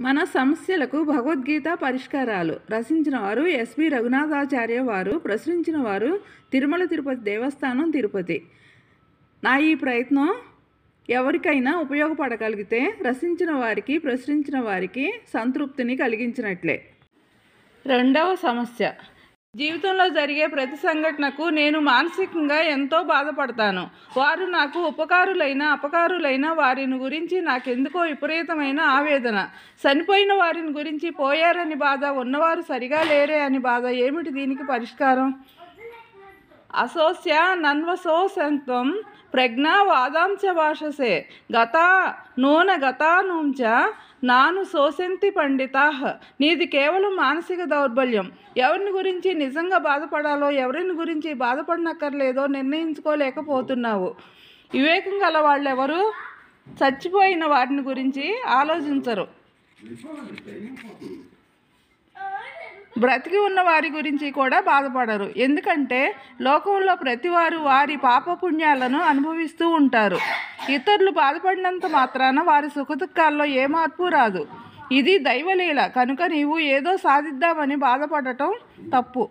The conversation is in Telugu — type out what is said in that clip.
మన సమస్యలకు భగవద్గీత పరిష్కారాలు. రచించిన వారు ఎస్వి రఘునాథాచార్య వారు ప్రచురించిన వారు తిరుమల తిరుపతి దేవస్థానం తిరుపతి. నా ఈ ప్రయత్నం ఎవరికైనా ఉపయోగపడగలిగితే రచించిన వారికి ప్రచురించిన వారికి సంతృప్తిని కలిగించినట్లే. రెండవ సమస్య. జీవితంలో జరిగే ప్రతి సంఘటనకు నేను మానసికంగా ఎంతో బాధపడతాను. వారు నాకు ఉపకారులైన అపకారులైన వారిని గురించి నాకెందుకో విపరీతమైన ఆవేదన. చనిపోయిన వారిని గురించి పోయారని బాధ ఉన్నవారు సరిగా లేరే అని బాధ. ఏమిటి దీనికి పరిష్కారం? అసోస్య నన్వసోసంత్వం ప్రజ్ఞా వాదాంశ భాషసే. గతా నూన గతానుంచ నాను శోసంతి పండితా. నీది కేవలం మానసిక దౌర్బల్యం. ఎవరిని గురించి నిజంగా బాధపడాలో ఎవరిని గురించి బాధపడనక్కర్లేదో నిర్ణయించుకోలేకపోతున్నావు. వివేకం గల వాళ్ళెవరు? చచ్చిపోయిన వాటిని గురించి ఆలోచించరు. బ్రతికి ఉన్న వారి గురించి కూడా బాధపడరు. ఎందుకంటే లోకంలో ప్రతివారు వారి పాపపుణ్యాలను అనుభవిస్తూ ఉంటారు. ఇతరులు బాధపడినంత మాత్రాన వారి సుఖదుఖాల్లో ఏ మార్పు రాదు. ఇది దైవలీల. కనుక నీవు ఏదో సాధిద్దామని బాధపడటం తప్పు.